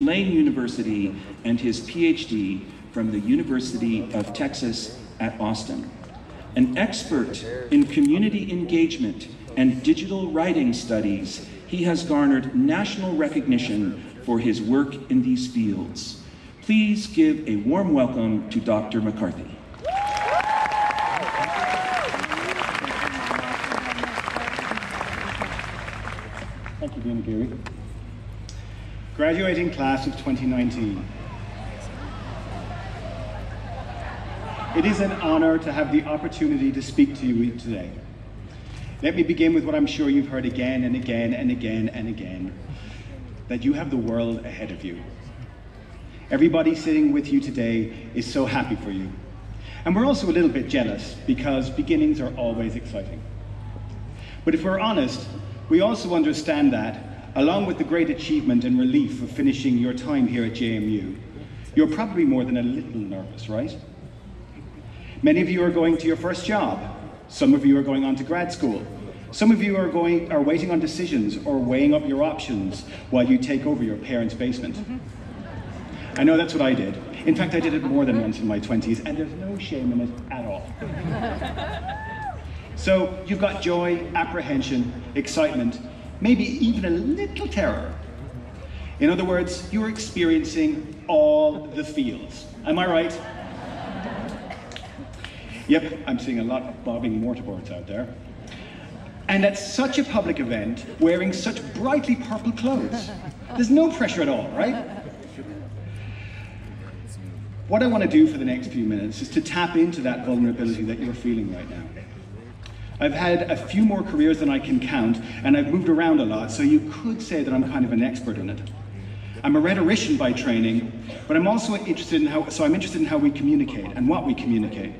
Lane University and his PhD from the University of Texas at Austin. An expert in community engagement and digital writing studies, he has garnered national recognition for his work in these fields. Please give a warm welcome to Dr. McCarthy. Thank you, Dean Aguirre. Graduating class of 2019. It is an honor to have the opportunity to speak to you today. Let me begin with what I'm sure you've heard again and again and again and again, that you have the world ahead of you. Everybody sitting with you today is so happy for you. And we're also a little bit jealous because beginnings are always exciting. But if we're honest, we also understand that, along with the great achievement and relief of finishing your time here at JMU, you're probably more than a little nervous, right? Many of you are going to your first job. Some of you are going on to grad school. Some of you are, going, are waiting on decisions or weighing up your options while you take over your parents' basement. I know that's what I did. In fact, I did it more than once in my 20s, and there's no shame in it at all. So you've got joy, apprehension, excitement, maybe even a little terror. In other words, you're experiencing all the feels. Am I right? Yep, I'm seeing a lot of bobbing mortarboards out there. And at such a public event, wearing such brightly purple clothes. There's no pressure at all, right? What I want to do for the next few minutes is to tap into that vulnerability that you're feeling right now. I've had a few more careers than I can count, and I've moved around a lot, so you could say that I'm kind of an expert in it. I'm a rhetorician by training, but I'm also interested in how, so I'm interested in how we communicate and what we communicate.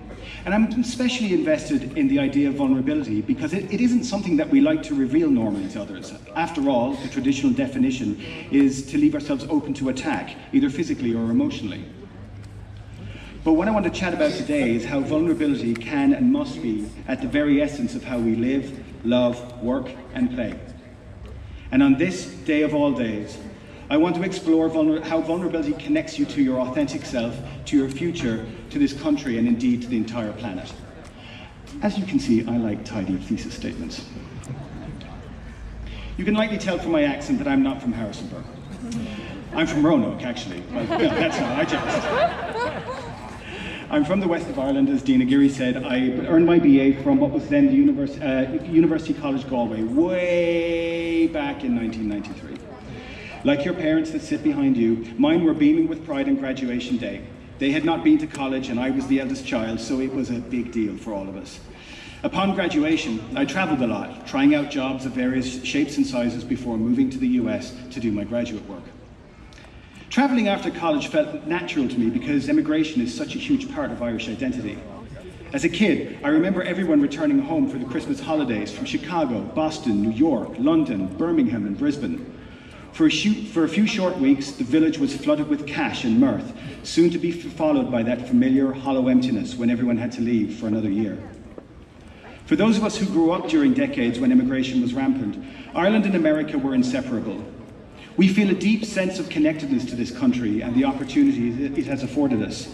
And I'm especially invested in the idea of vulnerability because it, it isn't something that we like to reveal normally to others. After all, the traditional definition is to leave ourselves open to attack, either physically or emotionally. But what I want to chat about today is how vulnerability can and must be at the very essence of how we live, love, work, and play. And on this day of all days, I want to explore vulner how vulnerability connects you to your authentic self, to your future, to this country, and indeed to the entire planet. As you can see, I like tidy thesis statements. You can likely tell from my accent that I'm not from Harrisonburg. I'm from Roanoke, actually. But, yeah, that's not, I just. I'm from the west of Ireland, as Dean Aguirre said. I earned my BA from what was then the uh, University College Galway, way back in 1993. Like your parents that sit behind you, mine were beaming with pride on graduation day. They had not been to college and I was the eldest child, so it was a big deal for all of us. Upon graduation, I traveled a lot, trying out jobs of various shapes and sizes before moving to the US to do my graduate work. Travelling after college felt natural to me because immigration is such a huge part of Irish identity. As a kid, I remember everyone returning home for the Christmas holidays from Chicago, Boston, New York, London, Birmingham, and Brisbane. For a, for a, few short weeks, the village was flooded with cash and mirth, soon to be followed by that familiar hollow emptiness when everyone had to leave for another year. For those of us who grew up during decades when immigration was rampant, Ireland and America were inseparable. We feel a deep sense of connectedness to this country and the opportunities it has afforded us.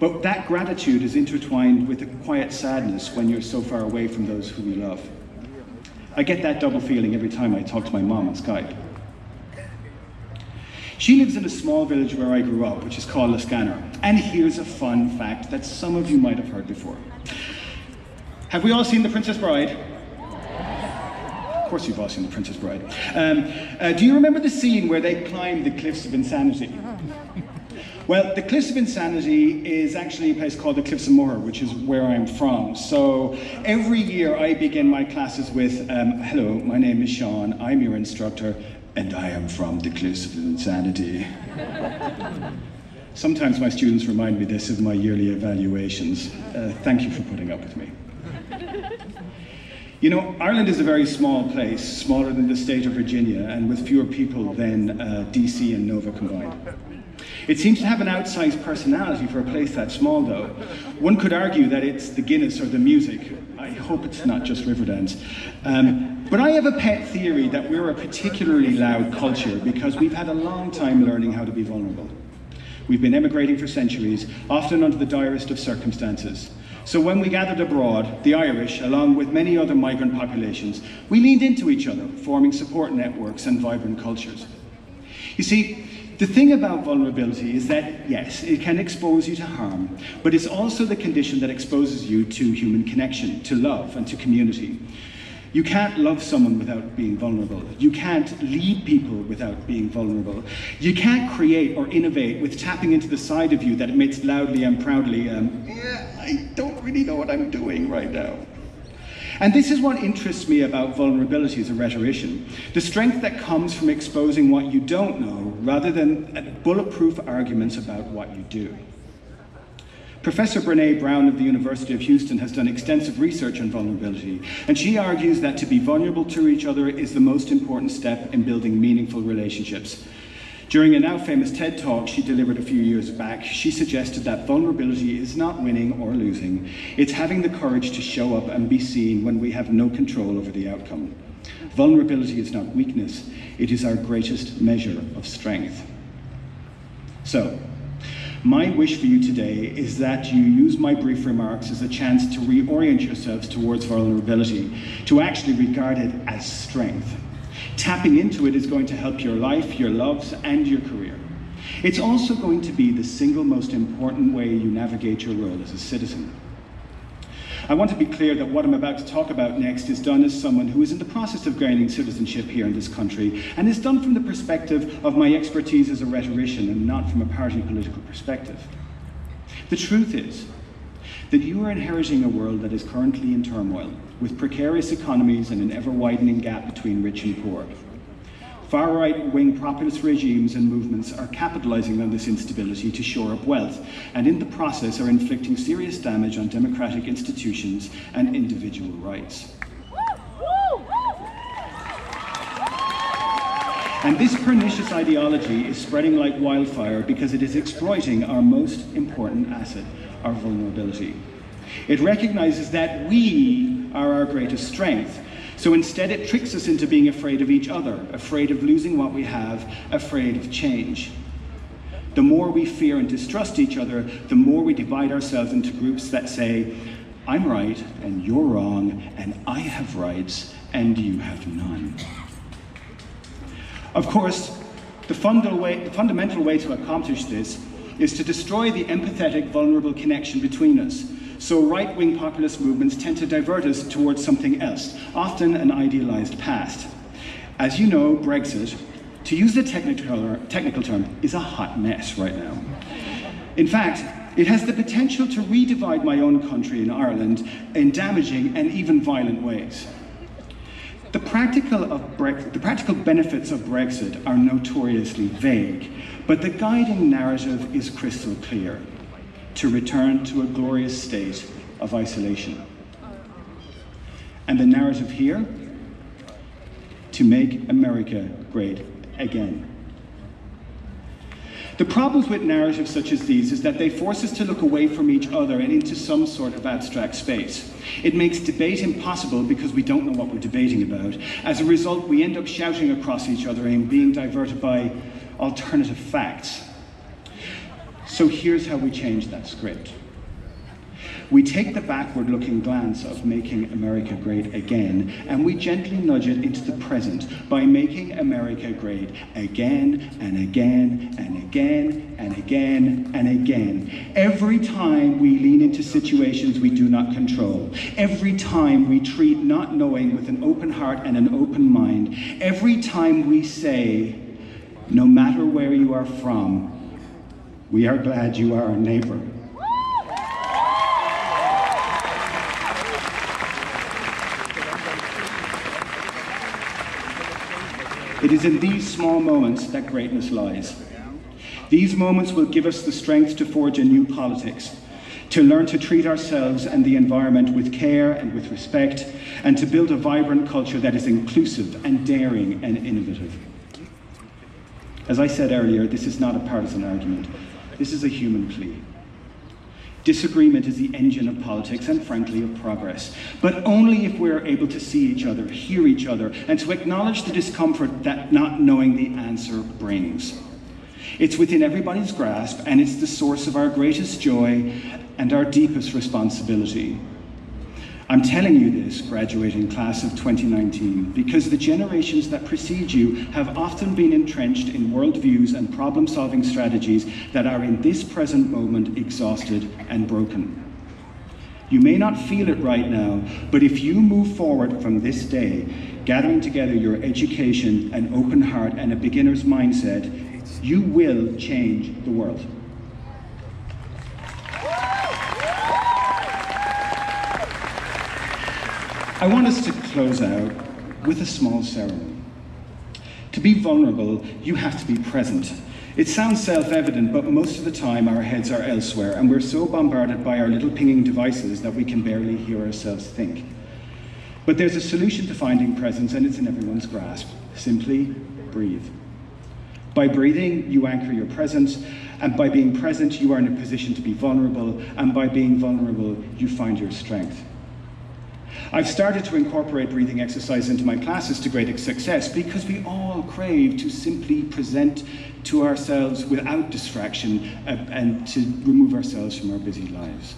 But that gratitude is intertwined with a quiet sadness when you're so far away from those who we love. I get that double feeling every time I talk to my mom on Skype. She lives in a small village where I grew up, which is called Liscannor. And here's a fun fact that some of you might have heard before. Have we all seen The Princess Bride? Of course you've all seen The Princess Bride. Um, uh, do you remember the scene where they climb the Cliffs of Insanity? Well, the Cliffs of Insanity is actually a place called the Cliffs of Moher, which is where I'm from. So every year I begin my classes with, um, hello, my name is Sean, I'm your instructor, and I am from the Cliffs of Insanity. Sometimes my students remind me this of my yearly evaluations. Uh, thank you for putting up with me. You know, Ireland is a very small place, smaller than the state of Virginia, and with fewer people than uh, DC and Nova combined. It seems to have an outsized personality for a place that small, though. One could argue that it's the Guinness or the music. I hope it's not just Riverdance. Um, but I have a pet theory that we're a particularly loud culture because we've had a long time learning how to be vulnerable. We've been emigrating for centuries, often under the direst of circumstances. So when we gathered abroad, the Irish, along with many other migrant populations, we leaned into each other, forming support networks and vibrant cultures. You see, the thing about vulnerability is that, yes, it can expose you to harm, but it's also the condition that exposes you to human connection, to love, and to community. You can't love someone without being vulnerable. You can't lead people without being vulnerable. You can't create or innovate with tapping into the side of you that admits loudly and proudly, um, yeah, I don't really know what I'm doing right now. And this is what interests me about vulnerability as a rhetorician the strength that comes from exposing what you don't know rather than bulletproof arguments about what you do. Professor Brene Brown of the University of Houston has done extensive research on vulnerability, and she argues that to be vulnerable to each other is the most important step in building meaningful relationships. During a now famous TED talk she delivered a few years back, she suggested that vulnerability is not winning or losing, it's having the courage to show up and be seen when we have no control over the outcome. Vulnerability is not weakness, it is our greatest measure of strength. So, my wish for you today is that you use my brief remarks as a chance to reorient yourselves towards vulnerability, to actually regard it as strength. Tapping into it is going to help your life, your loves, and your career. It's also going to be the single most important way you navigate your role as a citizen. I want to be clear that what I'm about to talk about next is done as someone who is in the process of gaining citizenship here in this country, and is done from the perspective of my expertise as a rhetorician and not from a party political perspective. The truth is that you are inheriting a world that is currently in turmoil, with precarious economies and an ever widening gap between rich and poor. Far right wing populist regimes and movements are capitalizing on this instability to shore up wealth, and in the process are inflicting serious damage on democratic institutions and individual rights. And this pernicious ideology is spreading like wildfire because it is exploiting our most important asset, our vulnerability. It recognizes that we are our greatest strength so instead, it tricks us into being afraid of each other, afraid of losing what we have, afraid of change. The more we fear and distrust each other, the more we divide ourselves into groups that say, I'm right and you're wrong, and I have rights and you have none. Of course, the fundamental way to accomplish this is to destroy the empathetic, vulnerable connection between us so right wing populist movements tend to divert us towards something else, often an idealized past. As you know, Brexit, to use the technical, technical term, is a hot mess right now. In fact, it has the potential to redivide my own country in Ireland in damaging and even violent ways. The practical, the practical benefits of Brexit are notoriously vague, but the guiding narrative is crystal clear to return to a glorious state of isolation. And the narrative here to make America great again. The problems with narratives such as these is that they force us to look away from each other and into some sort of abstract space. It makes debate impossible because we don't know what we're debating about. As a result, we end up shouting across each other and being diverted by alternative facts. So here's how we change that script. We take the backward looking glance of making America great again and we gently nudge it into the present by making America great again and again and again and again and again. Every time we lean into situations we do not control, every time we treat not knowing with an open heart and an open mind, every time we say, no matter where you are from, we are glad you are our neighbor. It is in these small moments that greatness lies. These moments will give us the strength to forge a new politics, to learn to treat ourselves and the environment with care and with respect, and to build a vibrant culture that is inclusive and daring and innovative. As I said earlier, this is not a partisan argument. This is a human plea. Disagreement is the engine of politics and, frankly, of progress. But only if we're able to see each other, hear each other, and to acknowledge the discomfort that not knowing the answer brings. It's within everybody's grasp, and it's the source of our greatest joy and our deepest responsibility. I'm telling you this, graduating class of 2019, because the generations that precede you have often been entrenched in worldviews and problem solving strategies that are in this present moment exhausted and broken. You may not feel it right now, but if you move forward from this day, gathering together your education, an open heart, and a beginner's mindset, you will change the world. I want us to close out with a small ceremony. To be vulnerable, you have to be present. It sounds self evident, but most of the time our heads are elsewhere, and we're so bombarded by our little pinging devices that we can barely hear ourselves think. But there's a solution to finding presence, and it's in everyone's grasp. Simply breathe. By breathing, you anchor your presence, and by being present, you are in a position to be vulnerable, and by being vulnerable, you find your strength. I've started to incorporate breathing exercise into my classes to great success because we all crave to simply present to ourselves without distraction uh, and to remove ourselves from our busy lives.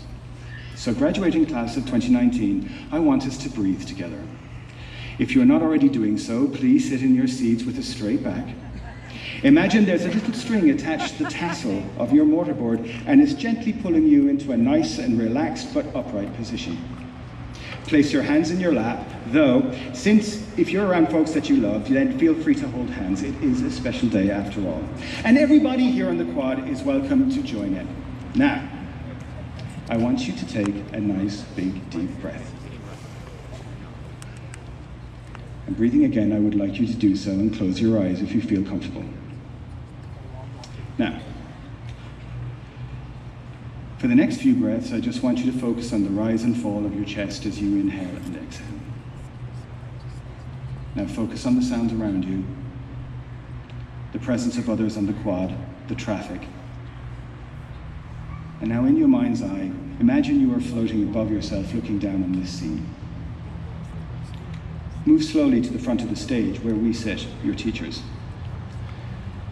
So, graduating class of 2019, I want us to breathe together. If you're not already doing so, please sit in your seats with a straight back. Imagine there's a little string attached to the tassel of your mortarboard and is gently pulling you into a nice and relaxed but upright position. Place your hands in your lap, though, since if you're around folks that you love, then feel free to hold hands. It is a special day after all. And everybody here on the quad is welcome to join in. Now, I want you to take a nice, big, deep breath. And breathing again, I would like you to do so and close your eyes if you feel comfortable. Now, for the next few breaths, I just want you to focus on the rise and fall of your chest as you inhale and exhale. Now focus on the sounds around you, the presence of others on the quad, the traffic. And now in your mind's eye, imagine you are floating above yourself looking down on this scene. Move slowly to the front of the stage where we sit, your teachers.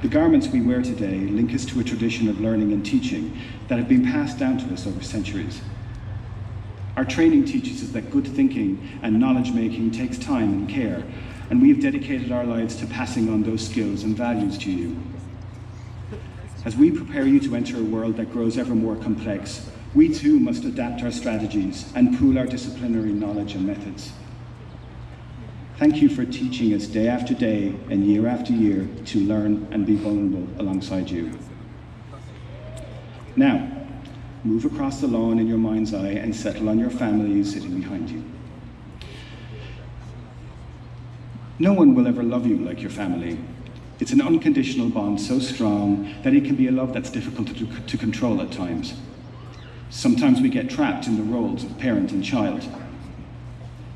The garments we wear today link us to a tradition of learning and teaching that have been passed down to us over centuries. Our training teaches us that good thinking and knowledge making takes time and care, and we have dedicated our lives to passing on those skills and values to you. As we prepare you to enter a world that grows ever more complex, we too must adapt our strategies and pool our disciplinary knowledge and methods. Thank you for teaching us day after day and year after year to learn and be vulnerable alongside you. Now, move across the lawn in your mind's eye and settle on your family sitting behind you. No one will ever love you like your family. It's an unconditional bond so strong that it can be a love that's difficult to, to control at times. Sometimes we get trapped in the roles of parent and child.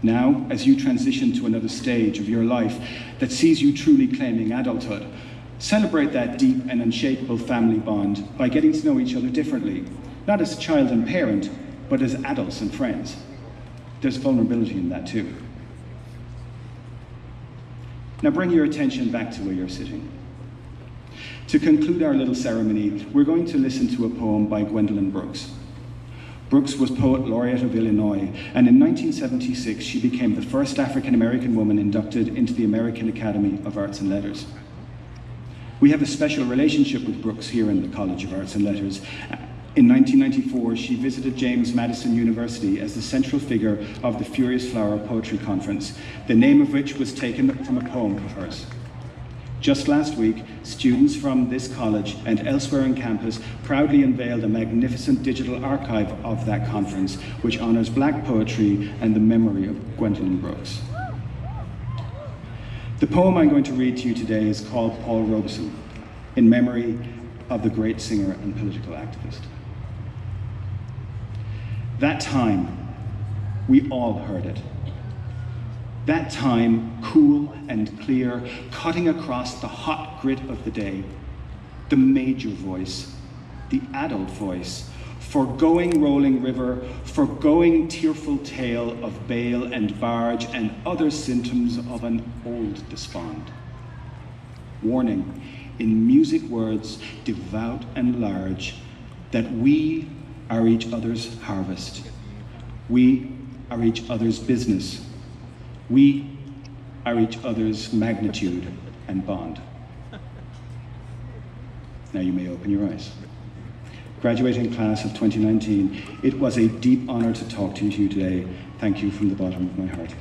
Now, as you transition to another stage of your life that sees you truly claiming adulthood, celebrate that deep and unshakable family bond by getting to know each other differently, not as child and parent, but as adults and friends. There's vulnerability in that too. Now bring your attention back to where you're sitting. To conclude our little ceremony, we're going to listen to a poem by Gwendolyn Brooks. Brooks was Poet Laureate of Illinois, and in 1976 she became the first African American woman inducted into the American Academy of Arts and Letters. We have a special relationship with Brooks here in the College of Arts and Letters. In 1994, she visited James Madison University as the central figure of the Furious Flower Poetry Conference, the name of which was taken from a poem of hers. Just last week, students from this college and elsewhere on campus proudly unveiled a magnificent digital archive of that conference, which honors black poetry and the memory of Gwendolyn Brooks. The poem I'm going to read to you today is called Paul Robeson, in memory of the great singer and political activist. That time, we all heard it. That time, cool and clear, cutting across the hot grit of the day, the major voice, the adult voice, foregoing rolling river, foregoing tearful tale of bale and barge and other symptoms of an old despond. Warning, in music words devout and large, that we are each other's harvest. We are each other's business. We are each other's magnitude and bond. Now you may open your eyes. Graduating class of 2019, it was a deep honor to talk to you today. Thank you from the bottom of my heart.